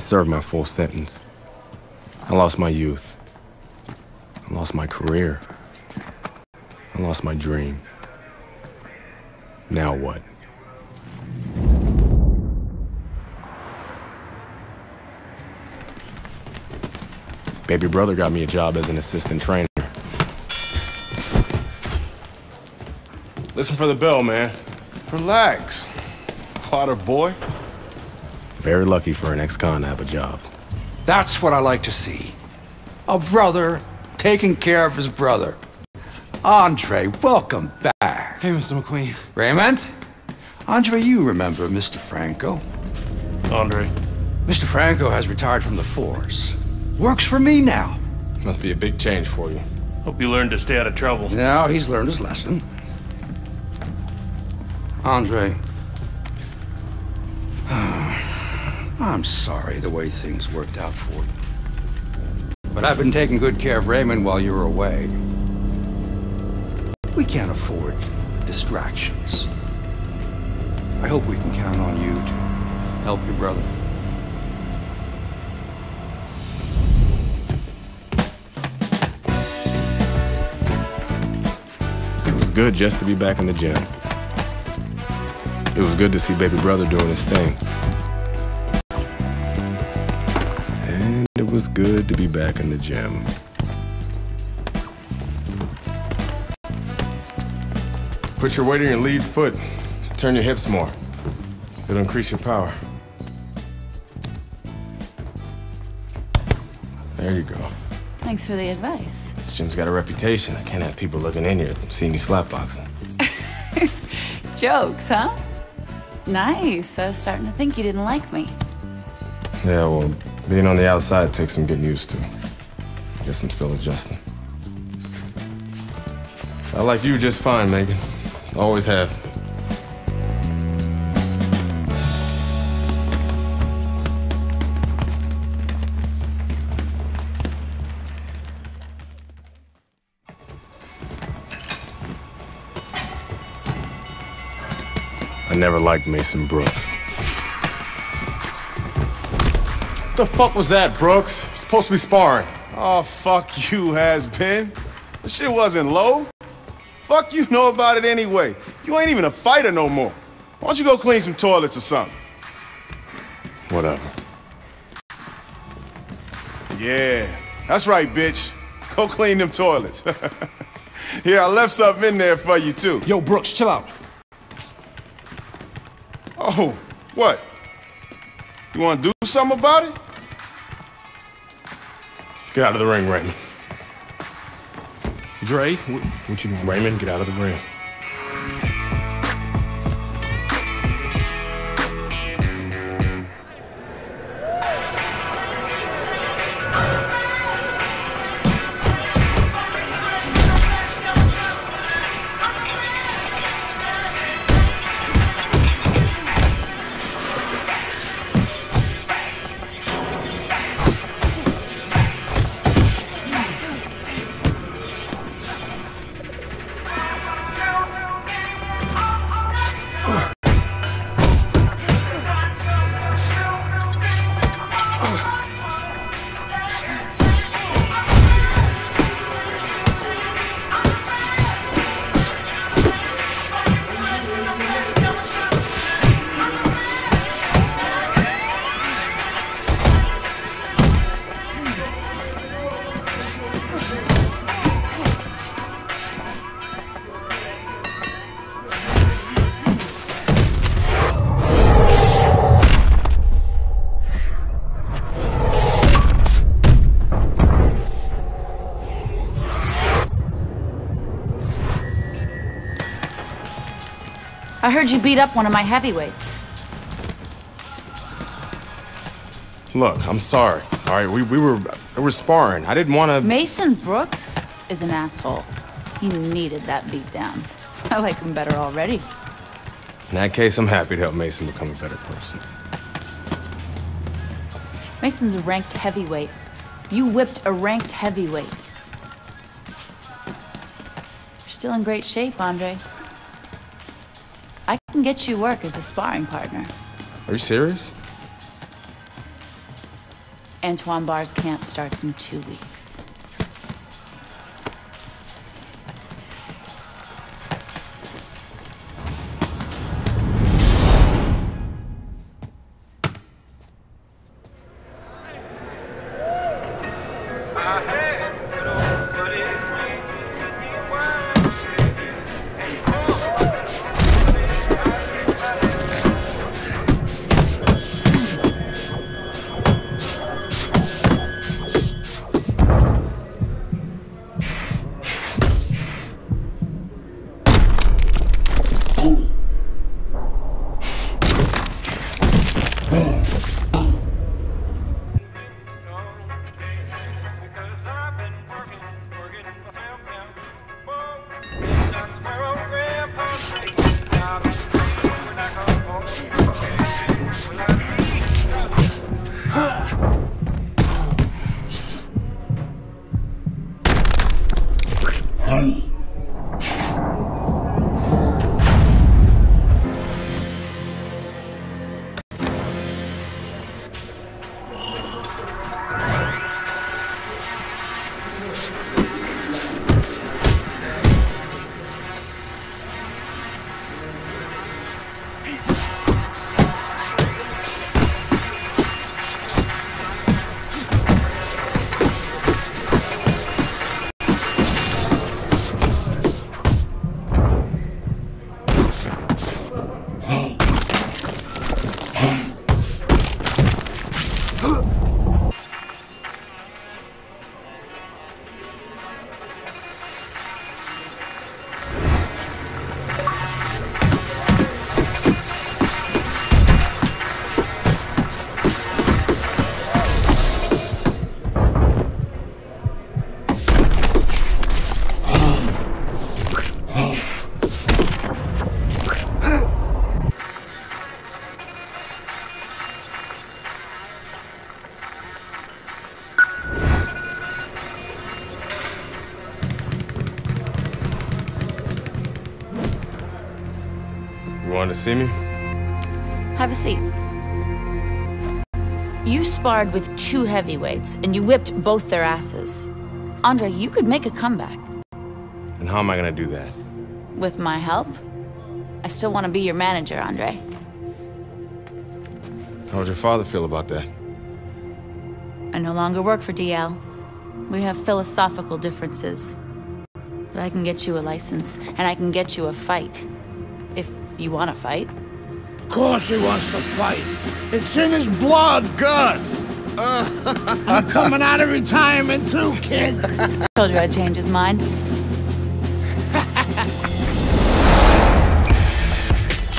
served my full sentence. I lost my youth. I lost my career. I lost my dream. Now what? Baby brother got me a job as an assistant trainer. Listen for the bell, man. Relax. Potter boy. Very lucky for an ex-con to have a job. That's what I like to see. A brother taking care of his brother. Andre, welcome back. Hey, Mr. McQueen. Raymond? Andre, you remember Mr. Franco. Andre. Mr. Franco has retired from the force. Works for me now. Must be a big change for you. Hope you learned to stay out of trouble. Now he's learned his lesson. Andre. I'm sorry the way things worked out for you. But I've been taking good care of Raymond while you were away. We can't afford distractions. I hope we can count on you to help your brother. It was good just to be back in the gym. It was good to see baby brother doing his thing. It was good to be back in the gym. Put your weight on your lead foot. Turn your hips more. It'll increase your power. There you go. Thanks for the advice. This gym's got a reputation. I can't have people looking in here seeing me slapboxing. Jokes, huh? Nice. I was starting to think you didn't like me. Yeah, well, being on the outside takes some getting used to. Guess I'm still adjusting. I like you just fine, Megan. Always have. I never liked Mason Brooks. The fuck was that, Brooks? You're supposed to be sparring. Oh, fuck you, has been. The shit wasn't low. Fuck you know about it anyway. You ain't even a fighter no more. Why don't you go clean some toilets or something? Whatever. Yeah, that's right, bitch. Go clean them toilets. yeah, I left something in there for you, too. Yo, Brooks, chill out. Oh, what? You want to do something about it? Get out of the ring, Raymond. Dre, what, what you doing? Raymond, get out of the ring. I heard you beat up one of my heavyweights. Look, I'm sorry. All right, we, we were we were sparring. I didn't want to. Mason Brooks is an asshole. He needed that beat down. I like him better already. In that case, I'm happy to help Mason become a better person. Mason's a ranked heavyweight. You whipped a ranked heavyweight. You're still in great shape, Andre. Can get you work as a sparring partner. Are you serious? Antoine Barr's camp starts in two weeks. To see me? Have a seat. You sparred with two heavyweights, and you whipped both their asses. Andre, you could make a comeback. And how am I gonna do that? With my help? I still want to be your manager, Andre. How would your father feel about that? I no longer work for DL. We have philosophical differences. But I can get you a license, and I can get you a fight. If you want to fight. Of course he wants to fight. It's in his blood. Gus! I'm coming out of retirement too, kid. Told you I'd change his mind.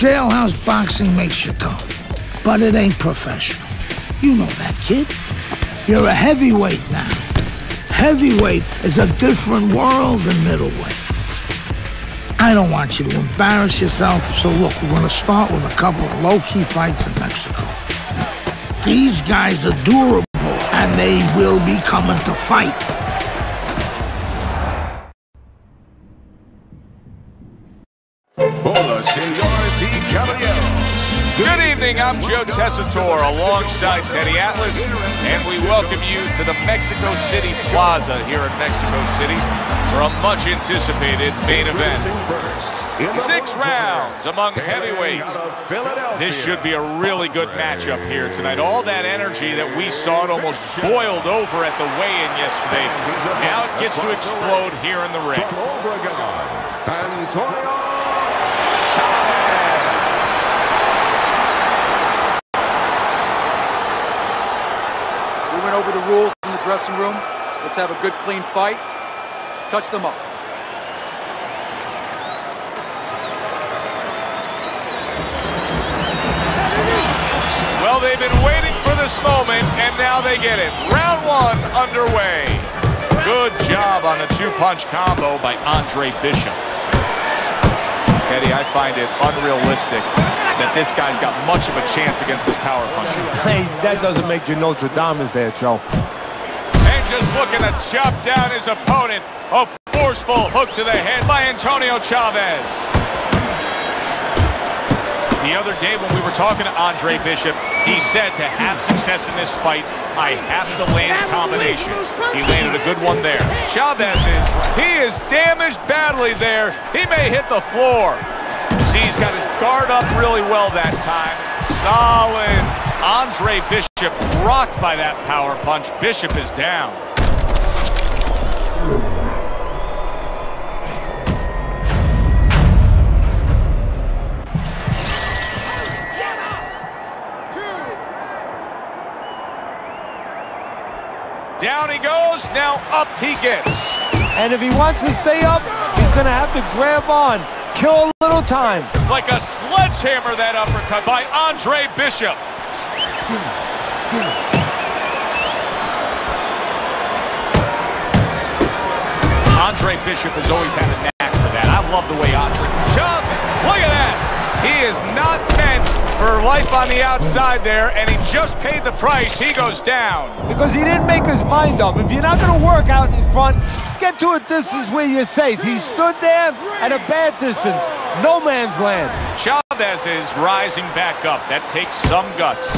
Jailhouse boxing makes you tough, but it ain't professional. You know that, kid. You're a heavyweight now. Heavyweight is a different world than middleweight. I don't want you to embarrass yourself, so look, we're gonna start with a couple of low-key fights in Mexico. These guys are durable, and they will be coming to fight. Hola, caballeros. Good evening, I'm Joe Tessitore alongside Teddy Atlas, and we welcome you to the Mexico City Plaza here in Mexico City for a much anticipated main event. Six rounds among heavyweights. This should be a really good matchup here tonight. All that energy that we saw it almost boiled over at the weigh-in yesterday. Now it gets to explode here in the ring. Antonio We went over the rules in the dressing room. Let's have a good, clean fight. Touch them up. Well, they've been waiting for this moment, and now they get it. Round one underway. Good job on the two-punch combo by Andre Bishop. Teddy, I find it unrealistic that this guy's got much of a chance against this power puncher. Hey, that doesn't make you Notre Dame is there, Joe. And just looking to chop down his opponent. A forceful hook to the head by Antonio Chavez. The other day when we were talking to Andre Bishop, he said to have success in this fight, I have to land combinations. He landed a good one there. Chavez is, he is damaged badly there. He may hit the floor. He's got his guard up really well that time. Solid. Andre Bishop rocked by that power punch. Bishop is down. Down he goes, now up he gets. And if he wants to stay up, he's going to have to grab on, kill a little time. Like a sledgehammer, that uppercut by Andre Bishop. Andre Bishop has always had a knack for that. I love the way Andre... Jump! Look at that! He is not meant for life on the outside there, and he just paid the price. He goes down. Because he didn't make his mind up. If you're not going to work out in front, get to a distance where you're safe. He stood there at a bad distance. No man's land. Chavez is rising back up. That takes some guts.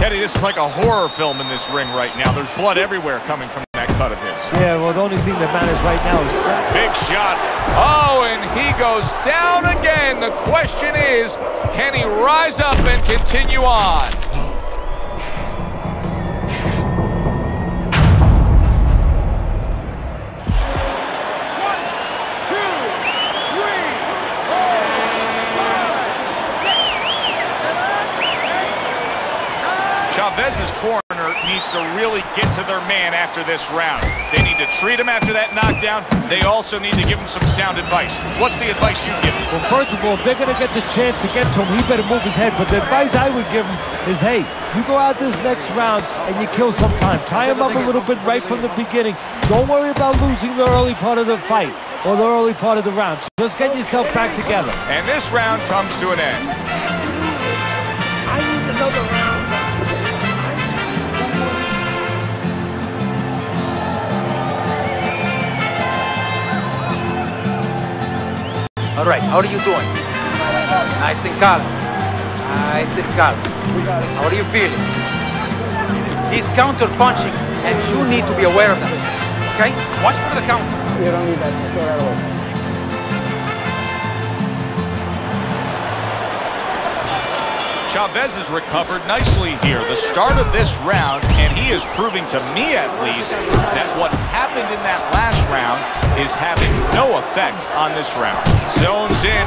Teddy, this is like a horror film in this ring right now. There's blood everywhere coming from cut of his. Yeah, well, the only thing that matters right now is... Big shot. Oh, and he goes down again. The question is, can he rise up and continue on? Chavez's corner needs to really get to their man after this round. They need to treat him after that knockdown. They also need to give him some sound advice. What's the advice you give him? Well, first of all, if they're going to get the chance to get to him, he better move his head. But the advice I would give him is, hey, you go out this next round and you kill some time. Tie him up a little bit right from the beginning. Don't worry about losing the early part of the fight or the early part of the round. Just get yourself back together. And this round comes to an end. I need another round. All right, how are you doing? Nice and calm. Nice and calm. How are you feeling? He's counter punching, and you need to be aware of that. Okay? Watch for the counter. You don't need that. Throw that away. Chavez has recovered nicely here. The start of this round, and he is proving to me at least that what happened in that last round is having no effect on this round. Zones in,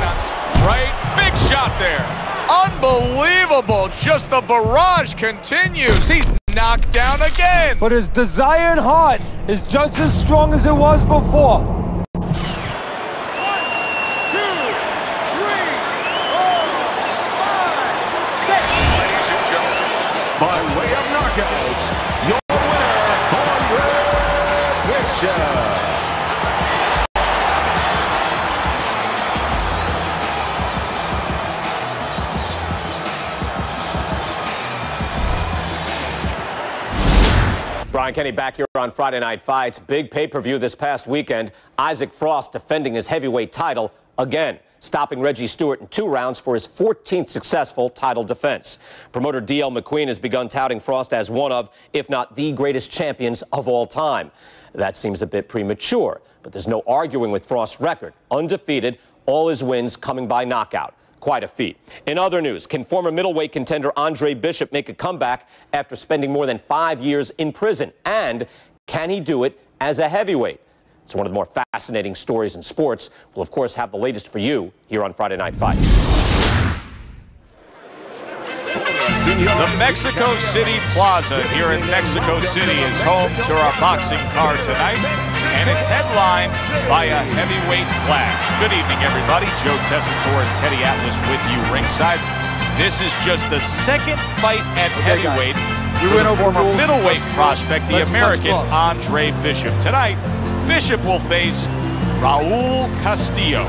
right? Big shot there. Unbelievable. Just the barrage continues. He's knocked down again. But his desire and heart is just as strong as it was before. Brian Kenny back here on Friday Night Fights. Big pay-per-view this past weekend. Isaac Frost defending his heavyweight title again, stopping Reggie Stewart in two rounds for his 14th successful title defense. Promoter D.L. McQueen has begun touting Frost as one of, if not the greatest champions of all time. That seems a bit premature, but there's no arguing with Frost's record. Undefeated, all his wins coming by knockout. Quite a feat. In other news, can former middleweight contender Andre Bishop make a comeback after spending more than five years in prison? And can he do it as a heavyweight? It's one of the more fascinating stories in sports. We'll, of course, have the latest for you here on Friday Night Fights. The Mexico City Plaza here in Mexico City is home to our boxing card tonight, and it's headlined by a heavyweight clash. Good evening, everybody. Joe Tessitore and Teddy Atlas with you ringside. This is just the second fight at Okay, guys. heavyweight We for went over former middleweight prospect, the American. Andre Bishop. Tonight, Bishop will face Raul Castillo.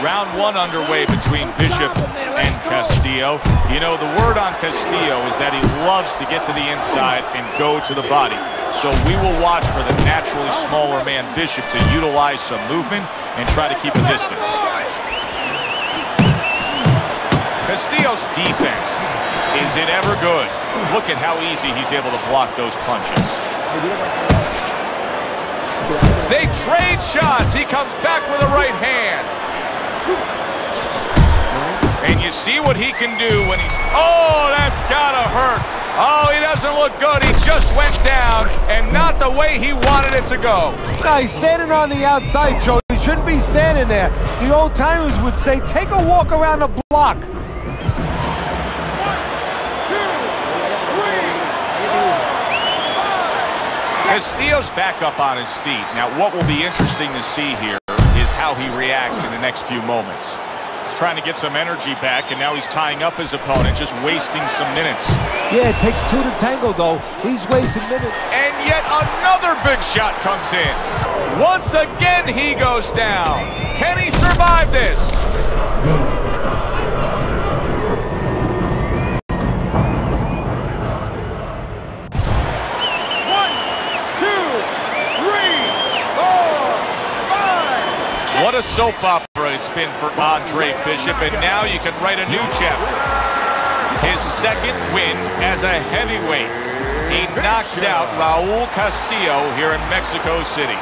Round one underway between Bishop and Castillo. You know, the word on Castillo is that he loves to get to the inside and go to the body. So we will watch for the naturally smaller man Bishop to utilize some movement and try to keep a distance. Castillo's defense, is it ever good? Look at how easy he's able to block those punches. They trade shots. He comes back with a right hand. And you see what he can do when he's... Oh, that's gotta hurt. Oh, he doesn't look good. He just went down, and not the way he wanted it to go. No, he's standing on the outside, Joe. He shouldn't be standing there. The old timers would say, take a walk around the block. Castillo's back up on his feet. Now, what will be interesting to see here is how he reacts in the next few moments. He's trying to get some energy back, and now he's tying up his opponent, just wasting some minutes. Yeah, it takes two to tango, though. He's wasting minutes. And yet another big shot comes in. Once again, he goes down. Can he survive this? Soap opera it's been for Andre Bishop, and now you can write a new chapter. His second win as a heavyweight. He knocks out Raul Castillo here in Mexico City.